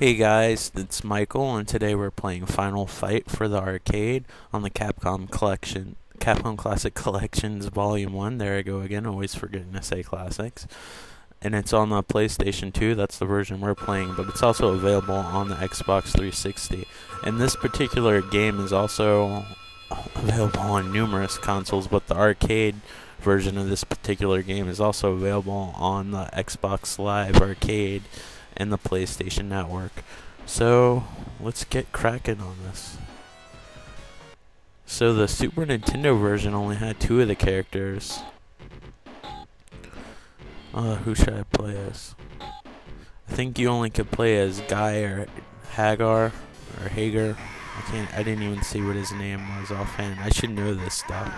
Hey guys, it's Michael, and today we're playing Final Fight for the arcade on the Capcom Collection, Capcom Classic Collections Volume One. There I go again, always forgetting to say classics. And it's on the PlayStation 2. That's the version we're playing, but it's also available on the Xbox 360. And this particular game is also available on numerous consoles, but the arcade version of this particular game is also available on the Xbox Live Arcade and the PlayStation Network. So let's get cracking on this. So the Super Nintendo version only had two of the characters. Uh, who should I play as? I think you only could play as Guy or Hagar or Hager. I can't. I didn't even see what his name was offhand. I should know this stuff.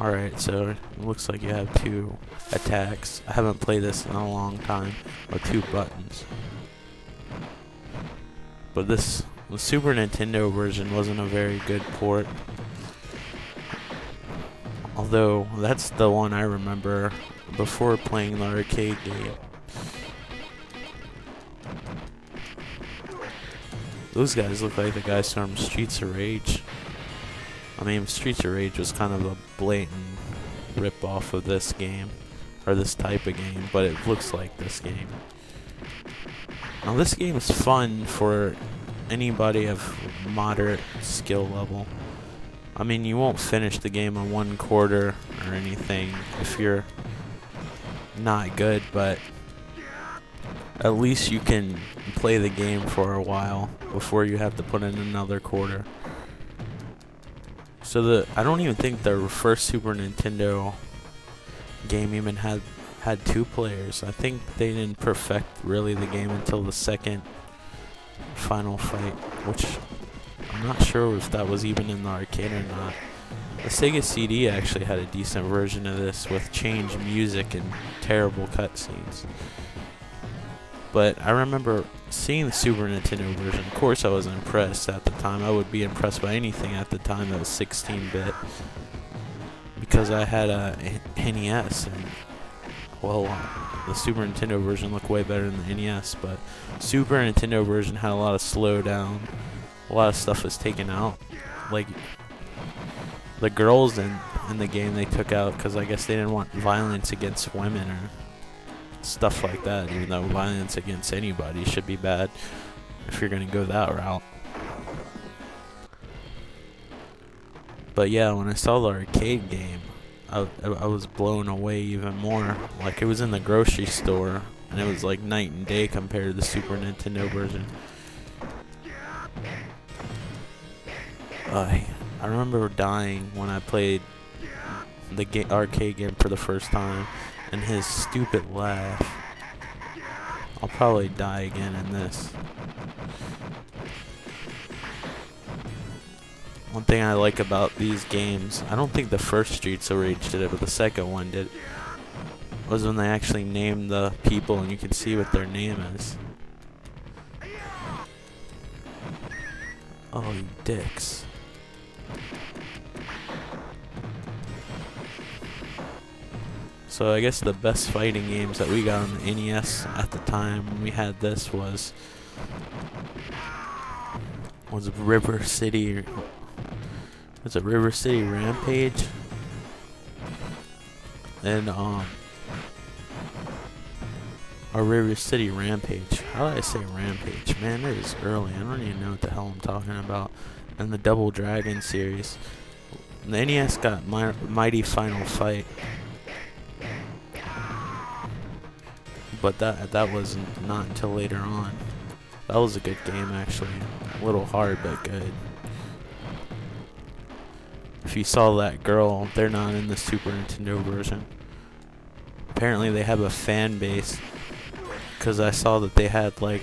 Alright, so it looks like you have two attacks. I haven't played this in a long time. With two buttons. But this the Super Nintendo version wasn't a very good port. Although that's the one I remember before playing the arcade game. Those guys look like the guys from Streets of Rage. I mean, Streets of Rage was kind of a blatant rip off of this game, or this type of game, but it looks like this game. Now, this game is fun for anybody of moderate skill level. I mean, you won't finish the game in one quarter or anything if you're not good, but at least you can play the game for a while before you have to put in another quarter. So the I don't even think the first Super Nintendo game even had had two players. I think they didn't perfect really the game until the second Final Fight, which I'm not sure if that was even in the arcade or not. The Sega CD actually had a decent version of this with changed music and terrible cutscenes. But I remember seeing the Super Nintendo version. Of course, I was impressed at the time. I would be impressed by anything at the time that was 16-bit because I had a NES and well, the Super Nintendo version looked way better than the NES. But Super Nintendo version had a lot of slowdown. A lot of stuff was taken out, like the girls in in the game they took out because I guess they didn't want violence against women or stuff like that, even though violence against anybody should be bad if you're going to go that route. But yeah, when I saw the arcade game, I, I was blown away even more. Like, it was in the grocery store, and it was like night and day compared to the Super Nintendo version. Uh, I remember dying when I played the ga arcade game for the first time and his stupid laugh. I'll probably die again in this. One thing I like about these games, I don't think the first Streets of Rage did it, but the second one did, was when they actually named the people and you can see what their name is. Oh, you dicks. So I guess the best fighting games that we got on the NES at the time when we had this was was River City. Was a River City Rampage? And um, or River City Rampage. How did I say Rampage? Man, it is early. I don't even know what the hell I'm talking about. And the Double Dragon series. The NES got Mighty Final Fight. But that that was not until later on. That was a good game actually. A little hard but good. If you saw that girl, they're not in the Super Nintendo version. Apparently they have a fan base because I saw that they had like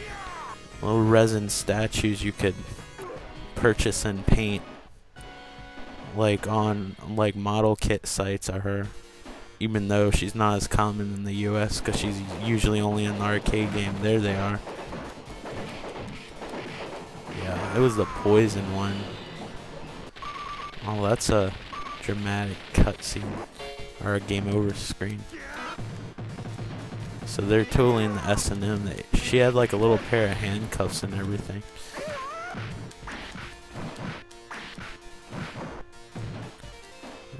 little resin statues you could purchase and paint like on like model kit sites of her even though she's not as common in the US because she's usually only in the arcade game. There they are. Yeah, it was the poison one. Oh, that's a dramatic cutscene or a game over screen. So they're totally in the S and M. She had like a little pair of handcuffs and everything.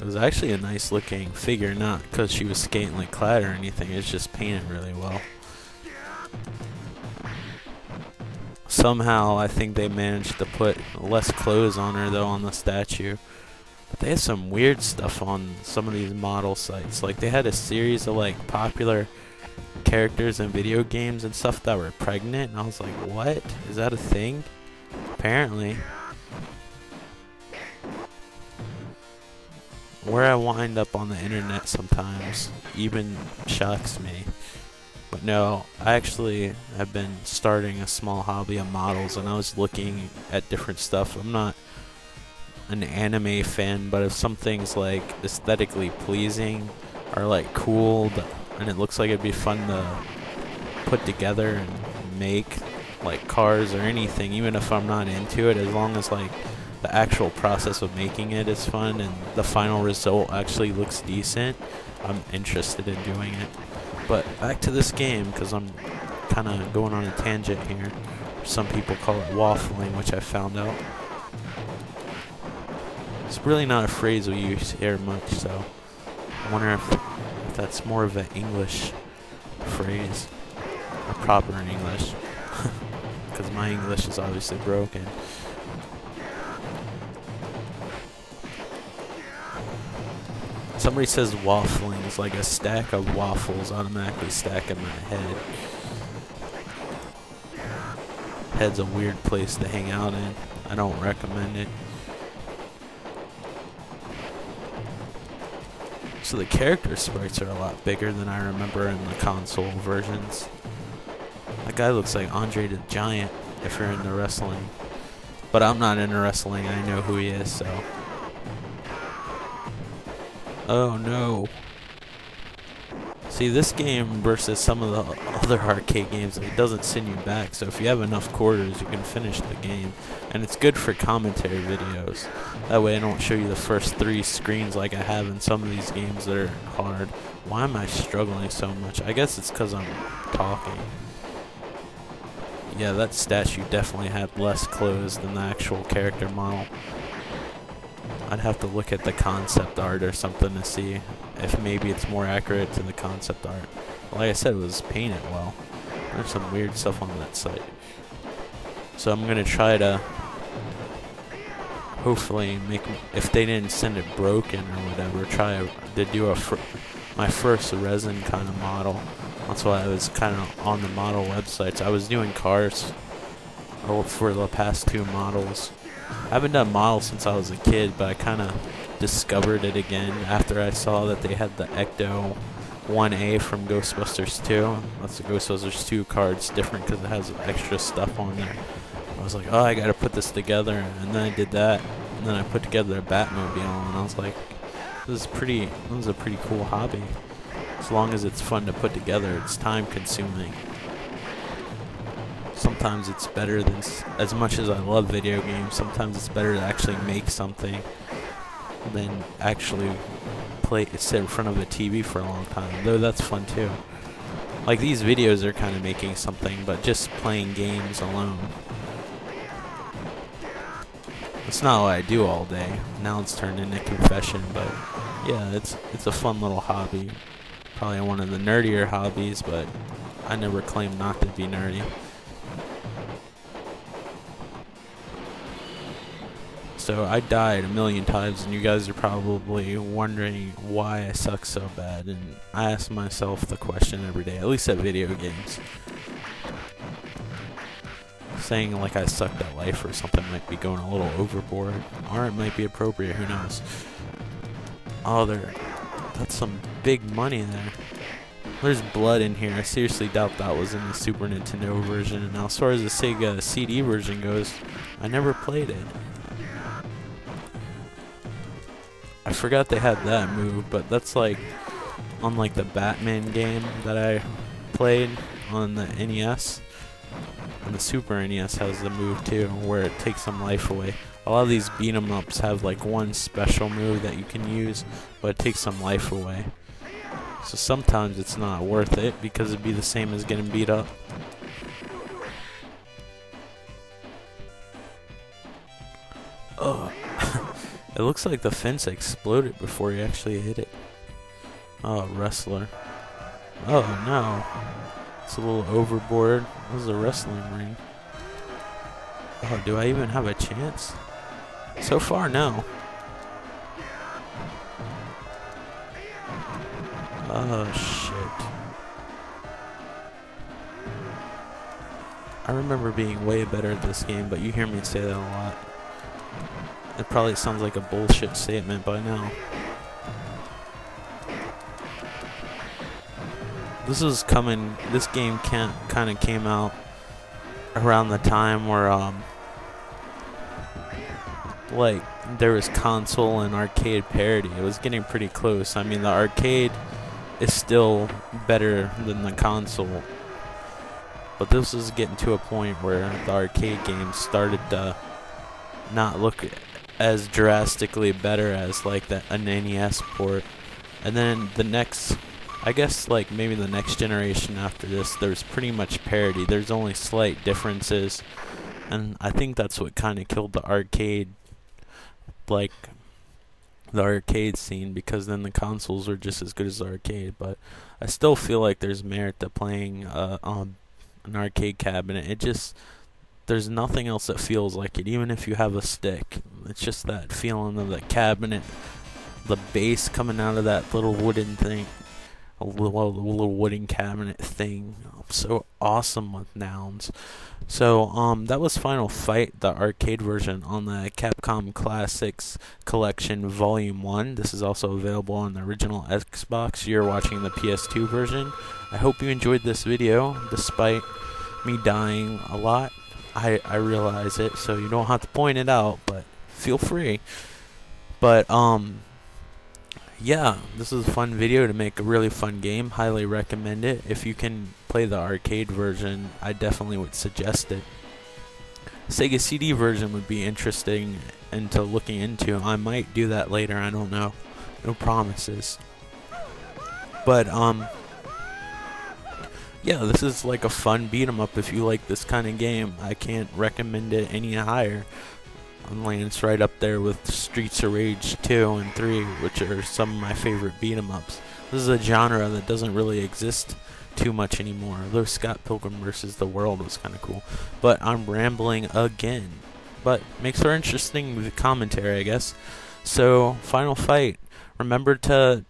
Was actually a nice looking figure, not because she was scantily clad or anything, it's just painted really well. Somehow, I think they managed to put less clothes on her though on the statue. But they had some weird stuff on some of these model sites. Like they had a series of like popular characters in video games and stuff that were pregnant, and I was like, what? Is that a thing? Apparently. Where I wind up on the internet sometimes even shocks me. But no, I actually have been starting a small hobby of models and I was looking at different stuff. I'm not an anime fan, but if something's like aesthetically pleasing or like cool and it looks like it'd be fun to put together and make like cars or anything, even if I'm not into it, as long as like the actual process of making it is fun and the final result actually looks decent, I'm interested in doing it. But back to this game, because I'm kind of going on a tangent here. Some people call it waffling, which I found out. It's really not a phrase we use here much, so I wonder if, if that's more of an English phrase, or proper English, because my English is obviously broken. Somebody says waffling is like a stack of waffles automatically stack in my head. Head's a weird place to hang out in. I don't recommend it. So the character sprites are a lot bigger than I remember in the console versions. That guy looks like Andre the Giant if you're into wrestling. But I'm not into wrestling, I know who he is, so Oh no. See, this game versus some of the other arcade games, it doesn't send you back. So if you have enough quarters, you can finish the game. And it's good for commentary videos. That way I don't show you the first three screens like I have in some of these games that are hard. Why am I struggling so much? I guess it's because I'm talking. Yeah, that statue definitely had less clothes than the actual character model. I'd have to look at the concept art or something to see if maybe it's more accurate to the concept art. Like I said, it was painted well. There's some weird stuff on that site. So I'm going to try to hopefully make, if they didn't send it broken or whatever, try to do a fr my first resin kind of model. That's why I was kind of on the model websites. I was doing cars for the past two models. I haven't done models since I was a kid, but I kind of discovered it again after I saw that they had the Ecto 1A from Ghostbusters 2. That's the Ghostbusters 2 card. It's different because it has extra stuff on there. I was like, oh, I gotta put this together, and then I did that, and then I put together a Batmobile, and I was like, this is pretty. This is a pretty cool hobby. As long as it's fun to put together, it's time consuming sometimes it's better than as much as I love video games. Sometimes it's better to actually make something than actually play sit in front of a TV for a long time. Though that's fun too. Like these videos are kind of making something, but just playing games alone. It's not what I do all day. Now it's turned into confession, but yeah, it's it's a fun little hobby. Probably one of the nerdier hobbies, but I never claim not to be nerdy. So I died a million times, and you guys are probably wondering why I suck so bad. And I ask myself the question every day, at least at video games. Saying like I sucked at life or something might be going a little overboard, or it might be appropriate. Who knows? Oh, there. That's some big money there. There's blood in here. I seriously doubt that was in the Super Nintendo version. And as far as the Sega CD version goes, I never played it. I forgot they had that move, but that's like on like the Batman game that I played on the NES. And the Super NES has the move too, where it takes some life away. A lot of these beat 'em ups have like one special move that you can use, but it takes some life away. So sometimes it's not worth it because it'd be the same as getting beat up. Ugh. It looks like the fence exploded before he actually hit it. Oh, wrestler. Oh no. It's a little overboard. This is a wrestling ring. Oh, do I even have a chance? So far, no. Oh, shit. I remember being way better at this game, but you hear me say that a lot. It probably sounds like a bullshit statement by now. This is coming, this game can't, kind of came out around the time where, um, like, there was console and arcade parity. It was getting pretty close. I mean, the arcade is still better than the console. But this is getting to a point where the arcade games started to not look as drastically better as like the, an NES port. And then the next, I guess like maybe the next generation after this, there's pretty much parity. There's only slight differences. And I think that's what kind of killed the arcade, like the arcade scene because then the consoles were just as good as the arcade. But I still feel like there's merit to playing uh, on an arcade cabinet. It just there's nothing else that feels like it, even if you have a stick. It's just that feeling of the cabinet, the bass coming out of that little wooden thing, a little, little wooden cabinet thing. So awesome with nouns. So um, that was Final Fight, the arcade version on the Capcom Classics Collection Volume One. This is also available on the original Xbox. You're watching the PS2 version. I hope you enjoyed this video, despite me dying a lot. I I realize it, so you don't have to point it out, but feel free. But um yeah, this is a fun video to make a really fun game. Highly recommend it. If you can play the arcade version, I definitely would suggest it. Sega CD version would be interesting into looking into. I might do that later, I don't know. No promises. But um yeah, this is like a fun beat 'em up if you like this kind of game. I can't recommend it any higher. It's right up there with Streets of Rage 2 and 3, which are some of my favorite beat 'em ups. This is a genre that doesn't really exist too much anymore. Though Scott Pilgrim vs. the World was kind of cool. But I'm rambling again. But makes for interesting commentary, I guess. So, final fight. Remember to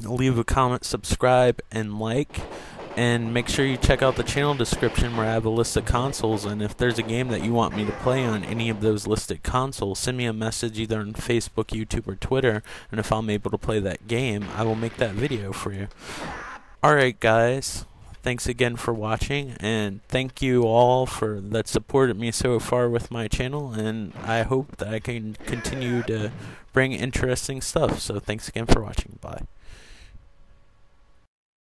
leave a comment, subscribe, and like. And make sure you check out the channel description where I have a list of consoles. And if there's a game that you want me to play on any of those listed consoles, send me a message either on Facebook, YouTube, or Twitter. And if I'm able to play that game, I will make that video for you. Alright, guys. Thanks again for watching. And thank you all for that supported me so far with my channel. And I hope that I can continue to bring interesting stuff. So thanks again for watching. Bye.